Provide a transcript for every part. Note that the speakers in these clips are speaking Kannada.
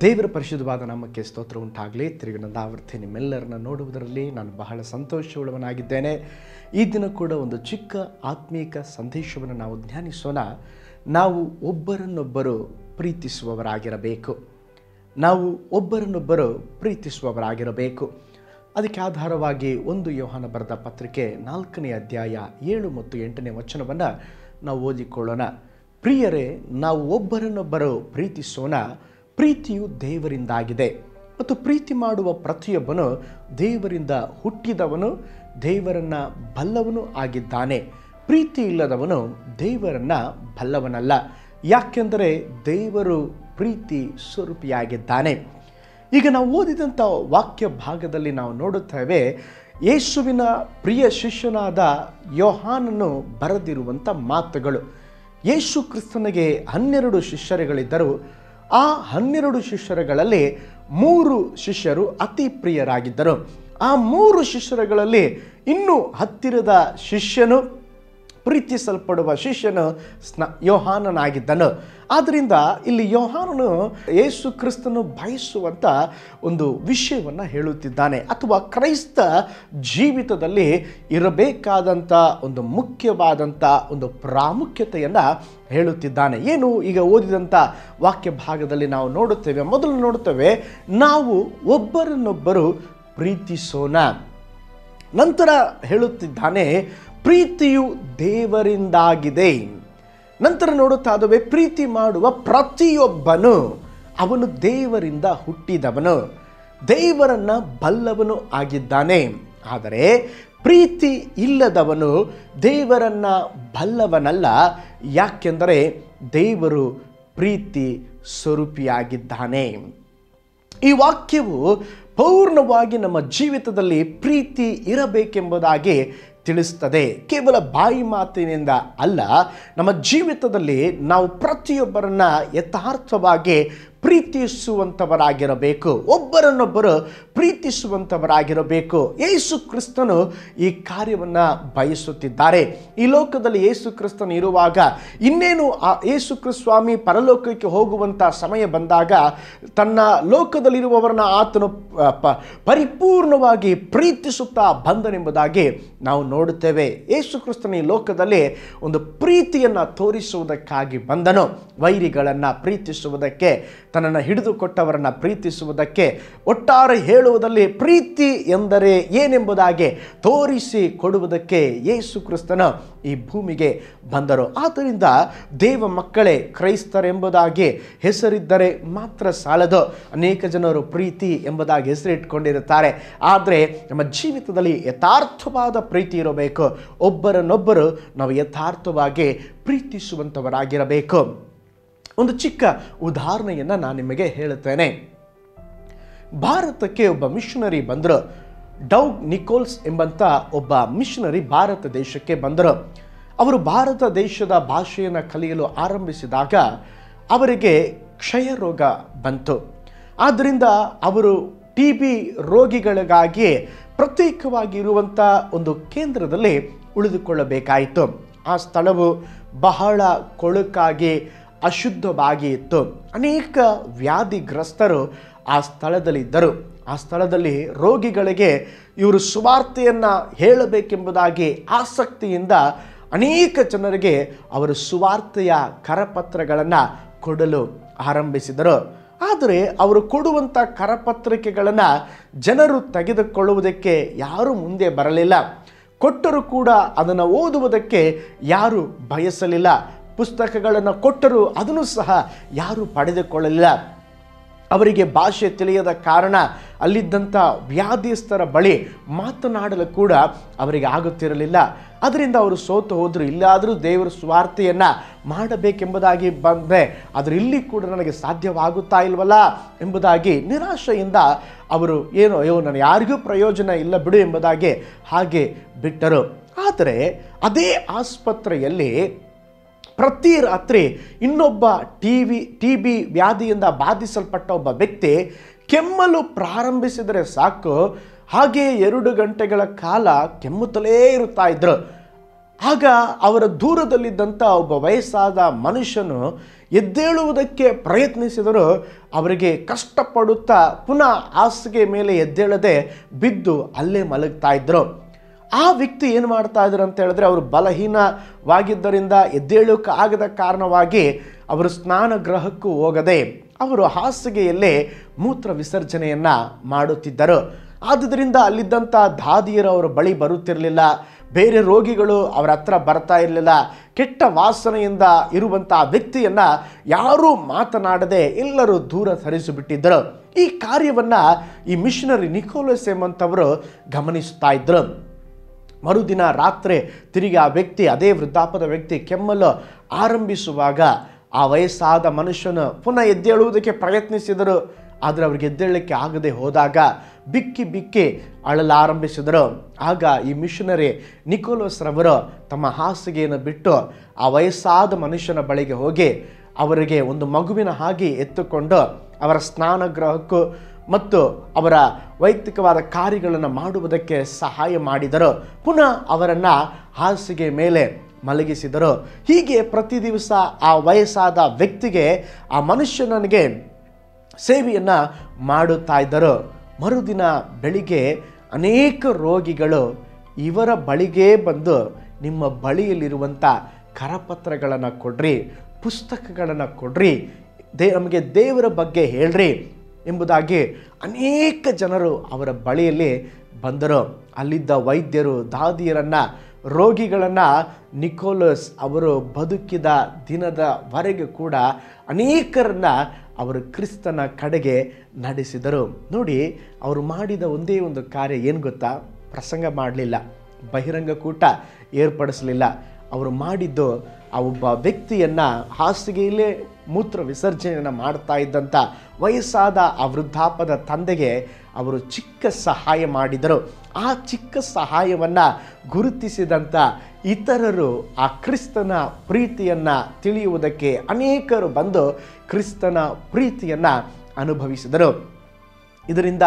ದೇವರ ಪರಿಶುದ್ಧವಾದ ನಮ್ಮಕ್ಕೆ ಸ್ತೋತ್ರ ಉಂಟಾಗಲಿ. ತಿರುಗಿನದ ಆವೃತ್ತಿ ನಿಮ್ಮೆಲ್ಲರನ್ನ ನೋಡುವುದರಲ್ಲಿ ನಾನು ಬಹಳ ಸಂತೋಷವುಳ್ಳವನಾಗಿದ್ದೇನೆ. ಈ ದಿನ ಕೂಡ ಒಂದು ಚಿಕ್ಕ ಆತ್ಮೀಕ ಸಂದೇಶವನ್ನು ನಾವು ಧ್ಯಾನಿಸೋಣ. ನಾವು ಒಬ್ಬರನ್ನೊಬ್ಬರು ಪ್ರೀತಿಸುವವರಾಗಿರಬೇಕು. ನಾವು ಒಬ್ಬರನ್ನೊಬ್ಬರು ಪ್ರೀತಿಸುವವರಾಗಿರಬೇಕು. ಅದಕ್ಕೆ ಆಧಾರವಾಗಿ ಒಂದು ಯೋಹಾನ ಬರೆದ ಪತ್ರಿಕೆ ನಾಲ್ಕನೇ ಅಧ್ಯಾಯ ಏಳು ಮತ್ತು ಎಂಟನೇ ವಚನವನ್ನು ನಾವು ಓದಿಕೊಳ್ಳೋಣ. ಪ್ರಿಯರೇ, ನಾವು ಒಬ್ಬರನ್ನೊಬ್ಬರು ಪ್ರೀತಿಸೋಣ. ಪ್ರೀತಿಯು ದೇವರಿಂದಾಗಿದೆ ಮತ್ತು ಪ್ರೀತಿ ಮಾಡುವ ಪ್ರತಿಯೊಬ್ಬನು ದೇವರಿಂದ ಹುಟ್ಟಿದವನು, ದೇವರನ್ನ ಬಲ್ಲವನು ಆಗಿದ್ದಾನೆ. ಪ್ರೀತಿ ಇಲ್ಲದವನು ದೇವರನ್ನ ಬಲ್ಲವನಲ್ಲ. ಯಾಕೆಂದರೆ ದೇವರು ಪ್ರೀತಿ ಸ್ವರೂಪಿಯಾಗಿದ್ದಾನೆ. ಈಗ ನಾವು ಓದಿದಂಥ ವಾಕ್ಯ ಭಾಗದಲ್ಲಿ ನಾವು ನೋಡುತ್ತೇವೆ, ಯೇಸುವಿನ ಪ್ರಿಯ ಶಿಷ್ಯನಾದ ಯೋಹಾನನು ಬರೆದಿರುವಂಥ ಮಾತುಗಳು. ಯೇಸು ಕ್ರಿಸ್ತನಿಗೆ ಹನ್ನೆರಡು ಶಿಷ್ಯರುಗಳಿದ್ದರು. ಆ ಹನ್ನೆರಡು ಶಿಷ್ಯರುಗಳಲ್ಲಿ ಮೂರು ಶಿಷ್ಯರು ಅತಿ ಪ್ರಿಯರಾಗಿದ್ದರು. ಆ ಮೂರು ಶಿಷ್ಯರುಗಳಲ್ಲಿ ಇನ್ನೂ ಹತ್ತಿರದ ಶಿಷ್ಯನು ಪ್ರೀತಿಸಲ್ಪಡುವ ಶಿಷ್ಯನು ಸ್ನ ಯೋಹಾನನಾಗಿದ್ದನು. ಆದ್ದರಿಂದ ಇಲ್ಲಿ ಯೋಹಾನನು ಯೇಸು ಕ್ರಿಸ್ತನು ಬಯಸುವಂಥ ಒಂದು ವಿಷಯವನ್ನು ಹೇಳುತ್ತಿದ್ದಾನೆ. ಅಥವಾ ಕ್ರೈಸ್ತ ಜೀವಿತದಲ್ಲಿ ಇರಬೇಕಾದಂಥ ಒಂದು ಮುಖ್ಯವಾದಂಥ ಒಂದು ಪ್ರಾಮುಖ್ಯತೆಯನ್ನು ಹೇಳುತ್ತಿದ್ದಾನೆ. ಏನು ಈಗ ಓದಿದಂಥ ವಾಕ್ಯ ಭಾಗದಲ್ಲಿ ನಾವು ನೋಡುತ್ತೇವೆ. ಮೊದಲು ನೋಡುತ್ತೇವೆ, ನಾವು ಒಬ್ಬರನ್ನೊಬ್ಬರು ಪ್ರೀತಿಸೋಣ. ನಂತರ ಹೇಳುತ್ತಿದ್ದಾನೆ ಪ್ರೀತಿಯು ದೇವರಿಂದಾಗಿದೆ. ನಂತರ ನೋಡುತ್ತಾದವೆ ಪ್ರೀತಿ ಮಾಡುವ ಪ್ರತಿಯೊಬ್ಬನು ಅವನು ದೇವರಿಂದ ಹುಟ್ಟಿದವನು. ದೇವರನ್ನ ಬಲ್ಲವನು ಆಗಿದ್ದಾನೆ. ಆದರೆ ಪ್ರೀತಿ ಇಲ್ಲದವನು ದೇವರನ್ನ ಬಲ್ಲವನಲ್ಲ. ಯಾಕೆಂದರೆ ದೇವರು ಪ್ರೀತಿ ಸ್ವರೂಪಿಯಾಗಿದ್ದಾನೆ. ಈ ವಾಕ್ಯವು ಪೂರ್ಣವಾಗಿ ನಮ್ಮ ಜೀವಿತದಲ್ಲಿ ಪ್ರೀತಿ ಇರಬೇಕೆಂಬುದಾಗಿ ತಿಳಿಸ್ತದೆ. ಕೇವಲ ಬಾಯಿ ಮಾತಿನಿಂದ ಅಲ್ಲ ನಮ್ಮ ಜೀವಿತದಲ್ಲಿ ನಾವು ಪ್ರತಿಯೊಬ್ಬರನ್ನ ಯಥಾರ್ಥವಾಗಿ ಪ್ರೀತಿಸುವಂಥವರಾಗಿರಬೇಕು ಒಬ್ಬರನ್ನೊಬ್ಬರು ಪ್ರೀತಿಸುವಂಥವರಾಗಿರಬೇಕು ಯೇಸು ಕ್ರಿಸ್ತನು ಈ ಕಾರ್ಯವನ್ನು ಬಯಸುತ್ತಿದ್ದಾರೆ. ಈ ಲೋಕದಲ್ಲಿ ಯೇಸು ಕ್ರಿಸ್ತನು ಇರುವಾಗ ಇನ್ನೇನು ಆ ಯೇಸು ಸ್ವಾಮಿ ಪರಲೋಕಕ್ಕೆ ಹೋಗುವಂಥ ಸಮಯ ಬಂದಾಗ ತನ್ನ ಲೋಕದಲ್ಲಿರುವವರನ್ನ ಆತನು ಪರಿಪೂರ್ಣವಾಗಿ ಪ್ರೀತಿಸುತ್ತಾ ಬಂದನೆಂಬುದಾಗಿ ನಾವು ನೋಡುತ್ತೇವೆ. ಯೇಸು ಕ್ರಿಸ್ತನ ಈ ಲೋಕದಲ್ಲಿ ಒಂದು ಪ್ರೀತಿಯನ್ನು ತೋರಿಸುವುದಕ್ಕಾಗಿ ಬಂದನು. ವೈರಿಗಳನ್ನು ಪ್ರೀತಿಸುವುದಕ್ಕೆ ತನ್ನನ್ನು ಹಿಡಿದುಕೊಟ್ಟವರನ್ನು ಪ್ರೀತಿಸುವುದಕ್ಕೆ ಒಟ್ಟಾರೆ ಹೇಳುವುದಲ್ಲಿ ಪ್ರೀತಿ ಎಂದರೆ ಏನೆಂಬುದಾಗಿ ತೋರಿಸಿ ಕೊಡುವುದಕ್ಕೆ ಯೇಸು ಕ್ರಿಸ್ತನ ಈ ಭೂಮಿಗೆ ಬಂದರು. ಆದ್ದರಿಂದ ದೇವ ಮಕ್ಕಳೇ, ಕ್ರೈಸ್ತರೆಂಬುದಾಗಿ ಹೆಸರಿದ್ದರೆ ಮಾತ್ರ ಸಾಲದು. ಅನೇಕ ಜನರು ಪ್ರೀತಿ ಎಂಬುದಾಗಿ ಹೆಸರಿಟ್ಕೊಂಡಿರುತ್ತಾರೆ. ಆದರೆ ನಮ್ಮ ಜೀವಿತದಲ್ಲಿ ಯಥಾರ್ಥವಾದ ಪ್ರೀತಿ ಇರಬೇಕು. ಒಬ್ಬರನ್ನೊಬ್ಬರು ನಾವು ಯಥಾರ್ಥವಾಗಿ ಪ್ರೀತಿಸುವಂಥವರಾಗಿರಬೇಕು ಒಂದು ಚಿಕ್ಕ ಉದಾಹರಣೆಯನ್ನು ನಾನು ನಿಮಗೆ ಹೇಳುತ್ತೇನೆ ಭಾರತಕ್ಕೆ ಒಬ್ಬ ಮಿಷನರಿ ಬಂದರು. ಡೌಗ್ ನಿಕೋಲ್ಸ್ ಎಂಬಂಥ ಒಬ್ಬ ಮಿಷನರಿ ಭಾರತ ದೇಶಕ್ಕೆ ಬಂದರು. ಅವರು ಭಾರತ ದೇಶದ ಭಾಷೆಯನ್ನು ಕಲಿಯಲು ಆರಂಭಿಸಿದಾಗ ಅವರಿಗೆ ಕ್ಷಯ ರೋಗ ಬಂತು. ಆದ್ದರಿಂದ ಅವರು ಟಿ ಬಿ ರೋಗಿಗಳಿಗಾಗಿ ಪ್ರತ್ಯೇಕವಾಗಿರುವಂಥ ಒಂದು ಕೇಂದ್ರದಲ್ಲಿ ಉಳಿದುಕೊಳ್ಳಬೇಕಾಯಿತು. ಆ ಸ್ಥಳವು ಬಹಳ ಕೊಳುಕಾಗಿ ಅಶುದ್ಧವಾಗಿ ಇತ್ತು. ಅನೇಕ ವ್ಯಾಧಿಗ್ರಸ್ತರು ಆ ಸ್ಥಳದಲ್ಲಿದ್ದರು. ಆ ಸ್ಥಳದಲ್ಲಿ ರೋಗಿಗಳಿಗೆ ಇವರು ಸುವಾರ್ತೆಯನ್ನು ಹೇಳಬೇಕೆಂಬುದಾಗಿ ಆಸಕ್ತಿಯಿಂದ ಅನೇಕ ಜನರಿಗೆ ಅವರು ಸುವಾರ್ತೆಯ ಕರಪತ್ರಗಳನ್ನು ಕೊಡಲು ಆರಂಭಿಸಿದರು. ಆದರೆ ಅವರು ಕೊಡುವಂಥ ಕರಪತ್ರಿಕೆಗಳನ್ನು ಜನರು ತೆಗೆದುಕೊಳ್ಳುವುದಕ್ಕೆ ಯಾರೂ ಮುಂದೆ ಬರಲಿಲ್ಲ. ಕೊಟ್ಟರೂ ಕೂಡ ಅದನ್ನು ಓದುವುದಕ್ಕೆ ಯಾರು ಬಯಸಲಿಲ್ಲ. ಪುಸ್ತಕಗಳನ್ನು ಕೊಟ್ಟರೂ ಅದನ್ನು ಸಹ ಯಾರೂ ಪಡೆದುಕೊಳ್ಳಲಿಲ್ಲ. ಅವರಿಗೆ ಭಾಷೆ ತಿಳಿಯದ ಕಾರಣ ಅಲ್ಲಿದ್ದಂಥ ವ್ಯಾಧಿಸ್ಥರ ಬಳಿ ಮಾತನಾಡಲು ಕೂಡ ಅವರಿಗೆ ಆಗುತ್ತಿರಲಿಲ್ಲ. ಅದರಿಂದ ಅವರು ಸೋತು ಹೋದರು. ಇಲ್ಲಾದರೂ ದೇವರ ಸ್ವಾರ್ಥೆಯನ್ನು ಮಾಡಬೇಕೆಂಬುದಾಗಿ ಬಂದರೆ ಆದರೆ ಇಲ್ಲಿ ಕೂಡ ನನಗೆ ಸಾಧ್ಯವಾಗುತ್ತಾ ಇಲ್ವಲ್ಲ ಎಂಬುದಾಗಿ ನಿರಾಶೆಯಿಂದ ಅವರು ಏನು, ಅಯ್ಯೋ, ನಾನು ಯಾರಿಗೂ ಪ್ರಯೋಜನ ಇಲ್ಲ ಬಿಡು ಎಂಬುದಾಗಿ ಹಾಗೆ ಬಿಟ್ಟರು. ಆದರೆ ಅದೇ ಆಸ್ಪತ್ರೆಯಲ್ಲಿ ಪ್ರತಿ ರಾತ್ರಿ ಇನ್ನೊಬ್ಬ ಟಿ ವಿ ಟಿ ಬಿ ವ್ಯಾಧಿಯಿಂದ ಬಾಧಿಸಲ್ಪಟ್ಟ ಒಬ್ಬ ವ್ಯಕ್ತಿ ಕೆಮ್ಮಲು ಪ್ರಾರಂಭಿಸಿದರೆ ಸಾಕು. ಹಾಗೆ ಎರಡು ಗಂಟೆಗಳ ಕಾಲ ಕೆಮ್ಮುತ್ತಲೇ ಇರುತ್ತಾ ಇದ್ರು. ಆಗ ಅವರ ದೂರದಲ್ಲಿದ್ದಂಥ ಒಬ್ಬ ವಯಸ್ಸಾದ ಮನುಷ್ಯನು ಎದ್ದೇಳುವುದಕ್ಕೆ ಪ್ರಯತ್ನಿಸಿದರೂ ಅವರಿಗೆ ಕಷ್ಟಪಡುತ್ತಾ ಪುನಃ ಹಾಸಿಗೆ ಮೇಲೆ ಎದ್ದೇಳದೆ ಬಿದ್ದು ಅಲ್ಲೇ ಮಲಗ್ತಾ ಇದ್ರು. ಆ ವ್ಯಕ್ತಿ ಏನು ಮಾಡ್ತಾ ಇದ್ರು ಅಂತ ಹೇಳಿದ್ರೆ ಅವರು ಬಲಹೀನವಾಗಿದ್ದರಿಂದ ಎದ್ದೇಳೋಕೆ ಆಗದ ಕಾರಣವಾಗಿ ಅವರು ಸ್ನಾನ ಗೃಹಕ್ಕೂ ಹೋಗದೆ ಅವರು ಹಾಸಿಗೆಯಲ್ಲೇ ಮೂತ್ರ ವಿಸರ್ಜನೆಯನ್ನು ಮಾಡುತ್ತಿದ್ದರು. ಆದ್ದರಿಂದ ಅಲ್ಲಿದ್ದಂಥ ದಾದಿಯರು ಅವರ ಬಳಿ ಬರುತ್ತಿರಲಿಲ್ಲ. ಬೇರೆ ರೋಗಿಗಳು ಅವರ ಹತ್ರ ಬರ್ತಾ ಇರಲಿಲ್ಲ. ಕೆಟ್ಟ ವಾಸನೆಯಿಂದ ಇರುವಂಥ ವ್ಯಕ್ತಿಯನ್ನು ಯಾರೂ ಮಾತನಾಡದೆ ಎಲ್ಲರೂ ದೂರ ಸರಿಸಿಬಿಟ್ಟಿದ್ದರು ಈ ಕಾರ್ಯವನ್ನು ಈ ಮಿಷನರಿ ನಿಕೋಲಸ್ ಎಂಬಂಥವರು ಗಮನಿಸ್ತಾ ಇದ್ರು. ಮರುದಿನ ರಾತ್ರಿ ತಿರುಗಿ ಆ ವ್ಯಕ್ತಿ, ಅದೇ ವೃದ್ಧಾಪದ ವ್ಯಕ್ತಿ ಕೆಮ್ಮಲು ಆರಂಭಿಸುವಾಗ ಆ ವಯಸ್ಸಾದ ಮನುಷ್ಯನು ಪುನಃ ಎದ್ದೇಳುವುದಕ್ಕೆ ಪ್ರಯತ್ನಿಸಿದರು. ಆದರೆ ಅವ್ರಿಗೆ ಎದ್ದೇಳಲಿಕ್ಕೆ ಆಗದೆ ಹೋದಾಗ ಬಿಕ್ಕಿ ಬಿಕ್ಕಿ ಅಳಲಾರಂಭಿಸಿದರು. ಆಗ ಈ ಮಿಷನರಿ ನಿಕೋಲಸ್ ರವರು ತಮ್ಮ ಹಾಸಿಗೆಯನ್ನು ಬಿಟ್ಟು ಆ ವಯಸ್ಸಾದ ಮನುಷ್ಯನ ಬಳಿಗೆ ಹೋಗಿ ಅವರಿಗೆ ಒಂದು ಮಗುವಿನ ಹಾಗೆ ಎತ್ತುಕೊಂಡು ಅವರ ಸ್ನಾನಗೃಹಕ್ಕೂ ಮತ್ತು ಅವರ ವೈಯಕ್ತಿಕವಾದ ಕಾರ್ಯಗಳನ್ನು ಮಾಡುವುದಕ್ಕೆ ಸಹಾಯ ಮಾಡಿದರು. ಪುನಃ ಅವರನ್ನು ಹಾಸಿಗೆ ಮೇಲೆ ಮಲಗಿಸಿದರು. ಹೀಗೆ ಪ್ರತಿ ದಿವಸ ಆ ವಯಸ್ಸಾದ ವ್ಯಕ್ತಿಗೆ ಆ ಮನುಷ್ಯನಿಗೆ ಸೇವೆಯನ್ನು ಮಾಡುತ್ತಾ ಇದ್ದರು. ಮರುದಿನ ಬೆಳಿಗ್ಗೆ ಅನೇಕ ರೋಗಿಗಳು ಇವರ ಬಳಿಗೆ ಬಂದು ನಿಮ್ಮ ಬಳಿಯಲ್ಲಿರುವಂಥ ಕರಪತ್ರಗಳನ್ನು ಕೊಡ್ರಿ, ಪುಸ್ತಕಗಳನ್ನು ಕೊಡ್ರಿ, ದೇ, ನಮಗೆ ದೇವರ ಬಗ್ಗೆ ಹೇಳ್ರಿ. ಎಂಬುದಾಗಿ ಅನೇಕ ಜನರು ಅವರ ಬಳಿಯಲ್ಲಿ ಬಂದರು. ಅಲ್ಲಿದ್ದ ವೈದ್ಯರು, ದಾದಿಯರನ್ನು, ರೋಗಿಗಳನ್ನು ನಿಕೋಲಸ್ ಅವರು ಬದುಕಿದ ದಿನದವರೆಗೆ ಕೂಡ ಅನೇಕರನ್ನ ಅವರು ಕ್ರಿಸ್ತನ ಕಡೆಗೆ ನಡೆಸಿದರು. ನೋಡಿ, ಅವರು ಮಾಡಿದ ಒಂದೇ ಒಂದು ಕಾರ್ಯ ಏನು ಗೊತ್ತಾ? ಪ್ರಸಂಗ ಮಾಡಲಿಲ್ಲ, ಬಹಿರಂಗ ಕೂಟ ಏರ್ಪಡಿಸಲಿಲ್ಲ. ಅವರು ಮಾಡಿದ್ದು ಆ ಒಬ್ಬ ವ್ಯಕ್ತಿಯನ್ನು ಹಾಸಿಗೆಯಲ್ಲೇ ಮೂತ್ರ ವಿಸರ್ಜನೆಯನ್ನು ಮಾಡ್ತಾ ಇದ್ದಂಥ ವಯಸ್ಸಾದ ಆ ವೃದ್ಧಾಪದ ತಂದೆಗೆ ಅವರು ಚಿಕ್ಕ ಸಹಾಯ ಮಾಡಿದರು. ಆ ಚಿಕ್ಕ ಸಹಾಯವನ್ನು ಗುರುತಿಸಿದಂಥ ಇತರರು ಆ ಕ್ರಿಸ್ತನ ಪ್ರೀತಿಯನ್ನು ತಿಳಿಯುವುದಕ್ಕೆ ಅನೇಕರು ಬಂದು ಕ್ರಿಸ್ತನ ಪ್ರೀತಿಯನ್ನು ಅನುಭವಿಸಿದರು. ಇದರಿಂದ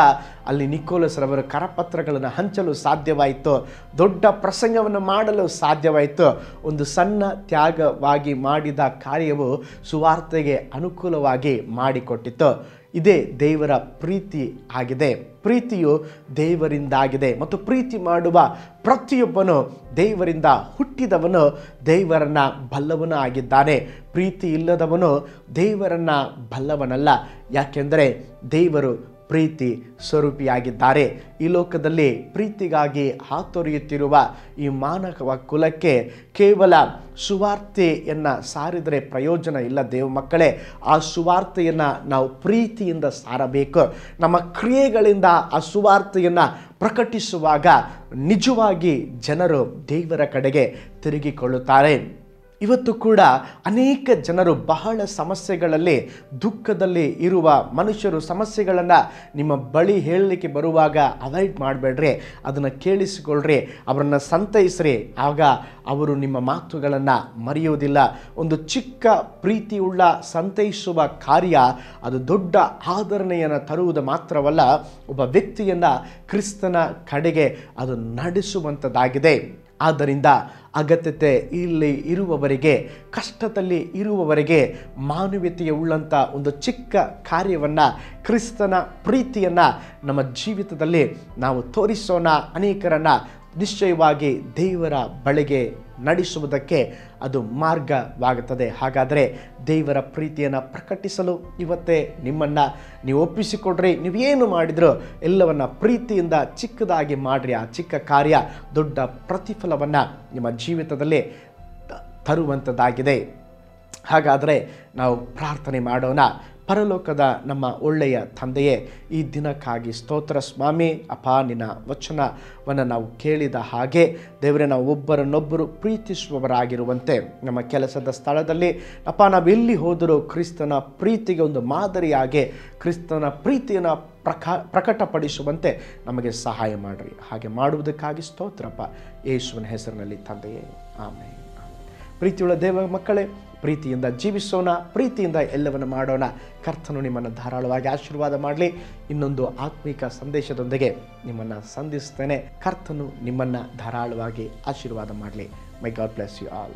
ಅಲ್ಲಿ ನಿಕೋಲಸ್ ರವರು ಕರಪತ್ರಗಳನ್ನು ಹಂಚಲು ಸಾಧ್ಯವಾಯಿತು. ದೊಡ್ಡ ಪ್ರಸಂಗವನ್ನು ಮಾಡಲು ಸಾಧ್ಯವಾಯಿತು. ಒಂದು ಸಣ್ಣ ತ್ಯಾಗವಾಗಿ ಮಾಡಿದ ಕಾರ್ಯವು ಸುವಾರ್ತೆಗೆ ಅನುಕೂಲವಾಗಿ ಮಾಡಿಕೊಟ್ಟಿತು ಇದೇ ದೇವರ ಪ್ರೀತಿ ಆಗಿದೆ. ಪ್ರೀತಿಯು ದೇವರಿಂದಾಗಿದೆ ಮತ್ತು ಪ್ರೀತಿ ಮಾಡುವ ಪ್ರತಿಯೊಬ್ಬನು ದೇವರಿಂದ ಹುಟ್ಟಿದವನು ದೇವರನ್ನ ಬಲ್ಲವನು ಆಗಿದ್ದಾನೆ. ಪ್ರೀತಿ ಇಲ್ಲದವನು ದೇವರನ್ನ ಬಲ್ಲವನಲ್ಲ. ಯಾಕೆಂದರೆ ದೇವರು ಪ್ರೀತಿ ಸ್ವರೂಪಿಯಾಗಿದ್ದಾರೆ. ಈ ಲೋಕದಲ್ಲಿ ಪ್ರೀತಿಗಾಗಿ ಹಾತೊರೆಯುತ್ತಿರುವ ಈ ಮಾನವ ಕುಲಕ್ಕೆ ಕೇವಲ ಸುವಾರ್ತೆಯನ್ನು ಸಾರಿದರೆ ಪ್ರಯೋಜನ ಇಲ್ಲ ದೇವ ಮಕ್ಕಳೇ. ಆ ಸುವಾರ್ತೆಯನ್ನು ನಾವು ಪ್ರೀತಿಯಿಂದ ಸಾರಬೇಕು. ನಮ್ಮ ಕ್ರಿಯೆಗಳಿಂದ ಆ ಸುವಾರ್ತೆಯನ್ನು ಪ್ರಕಟಿಸುವಾಗ ನಿಜವಾಗಿ ಜನರು ದೇವರ ಕಡೆಗೆ ತಿರುಗಿಕೊಳ್ಳುತ್ತಾರೆ. ಇವತ್ತು ಕೂಡ ಅನೇಕ ಜನರು ಬಹಳ ಸಮಸ್ಯೆಗಳಲ್ಲಿ, ದುಃಖದಲ್ಲಿ ಇರುವ ಮನುಷ್ಯರು ಸಮಸ್ಯೆಗಳನ್ನು ನಿಮ್ಮ ಬಳಿ ಹೇಳಲಿಕ್ಕೆ ಬರುವಾಗ ಅವಾಯ್ಡ್ ಮಾಡಬೇಡ್ರಿ. ಅದನ್ನು ಕೇಳಿಸಿಕೊಳ್ಳ್ರಿ ಅವರನ್ನು ಸಂತೈಸ್ರಿ. ಆಗ ಅವರು ನಿಮ್ಮ ಮಾತುಗಳನ್ನು ಮರೆಯುವುದಿಲ್ಲ. ಒಂದು ಚಿಕ್ಕ ಪ್ರೀತಿಯುಳ್ಳ ಸಂತೈಸುವ ಕಾರ್ಯ, ಅದು ದೊಡ್ಡ ಆಧರಣೆಯನ್ನು ತರುವುದು ಮಾತ್ರವಲ್ಲ, ಒಬ್ಬ ವ್ಯಕ್ತಿಯನ್ನು ಕ್ರಿಸ್ತನ ಕಡೆಗೆ ಅದು ನಡೆಸುವಂಥದ್ದಾಗಿದೆ ಆದ್ದರಿಂದ ಅಗತ್ಯತೆ ಇಲ್ಲಿ ಇರುವವರಿಗೆ, ಕಷ್ಟದಲ್ಲಿ ಇರುವವರಿಗೆ ಮಾನವೀಯತೆಯ ಉಳ್ಳಂಥ ಒಂದು ಚಿಕ್ಕ ಕಾರ್ಯವನ್ನು, ಕ್ರಿಸ್ತನ ಪ್ರೀತಿಯನ್ನು ನಮ್ಮ ಜೀವಿತದಲ್ಲಿ ನಾವು ತೋರಿಸೋಣ ಅನೇಕರನ್ನು ನಿಶ್ಚಯವಾಗಿ ದೇವರ ಬಳಿಗೆ ನಡೆಸುವುದಕ್ಕೆ ಅದು ಮಾರ್ಗವಾಗುತ್ತದೆ. ಹಾಗಾದರೆ ದೇವರ ಪ್ರೀತಿಯನ್ನು ಪ್ರಕಟಿಸಲು ಇವತ್ತೇ ನಿಮ್ಮನ್ನು ನೀವು ಒಪ್ಪಿಸಿಕೊಡ್ರಿ. ನೀವೇನು ಮಾಡಿದ್ರು ಎಲ್ಲವನ್ನು ಪ್ರೀತಿಯಿಂದ ಚಿಕ್ಕದಾಗಿ ಮಾಡ್ರಿ. ಆ ಚಿಕ್ಕ ಕಾರ್ಯ ದೊಡ್ಡ ಪ್ರತಿಫಲವನ್ನು ನಿಮ್ಮ ಜೀವಿತದಲ್ಲಿ ತರುವಂಥದ್ದಾಗಿದೆ ಹಾಗಾದರೆ ನಾವು ಪ್ರಾರ್ಥನೆ ಮಾಡೋಣ. ಪರಲೋಕದ ನಮ್ಮ ಒಳ್ಳೆಯ ತಂದೆಯೇ, ಈ ದಿನಕ್ಕಾಗಿ ಸ್ತೋತ್ರ. ಸ್ವಾಮಿ ಅಪಾನಿನ ವಚನವನ್ನು ನಾವು ಕೇಳಿದ ಹಾಗೆ ದೇವರೇ ನಾವು ಒಬ್ಬರನ್ನೊಬ್ಬರು ಪ್ರೀತಿಸುವವರಾಗಿರುವಂತೆ ನಮ್ಮ ಕೆಲಸದ ಸ್ಥಳದಲ್ಲಿ. ಅಪ್ಪ ನಾವು ಎಲ್ಲಿ ಹೋದರೂ ಕ್ರಿಸ್ತನ ಪ್ರೀತಿಗೆ ಒಂದು ಮಾದರಿಯಾಗಿ, ಕ್ರಿಸ್ತನ ಪ್ರೀತಿಯನ್ನು ಪ್ರಕಾ, ಪ್ರಕಟಪಡಿಸುವಂತೆ ನಮಗೆ ಸಹಾಯ ಮಾಡಿರಿ. ಹಾಗೆ ಮಾಡುವುದಕ್ಕಾಗಿ ಸ್ತೋತ್ರಪ್ಪ. ಯೇಸುವಿನ ಹೆಸರಿನಲ್ಲಿ ತಂದೆಯೇ ಆಮೇಲೆ ಪ್ರೀತಿಯುಳ್ಳ ದೇವ ಮಕ್ಕಳೇ ಪ್ರೀತಿಯಿಂದ ಜೀವಿಸೋಣ, ಪ್ರೀತಿಯಿಂದ ಎಲ್ಲವನ್ನು ಮಾಡೋಣ. ಕರ್ತನು ನಿಮ್ಮನ್ನು ಧಾರಾಳವಾಗಿ ಆಶೀರ್ವಾದ ಮಾಡಲಿ. ಇನ್ನೊಂದು ಆತ್ಮಿಕ ಸಂದೇಶದೊಂದಿಗೆ ನಿಮ್ಮನ್ನು ಸಂಧಿಸ್ತೇನೆ. ಕರ್ತನು ನಿಮ್ಮನ್ನು ಧಾರಾಳವಾಗಿ ಆಶೀರ್ವಾದ ಮಾಡಲಿ. May God bless you all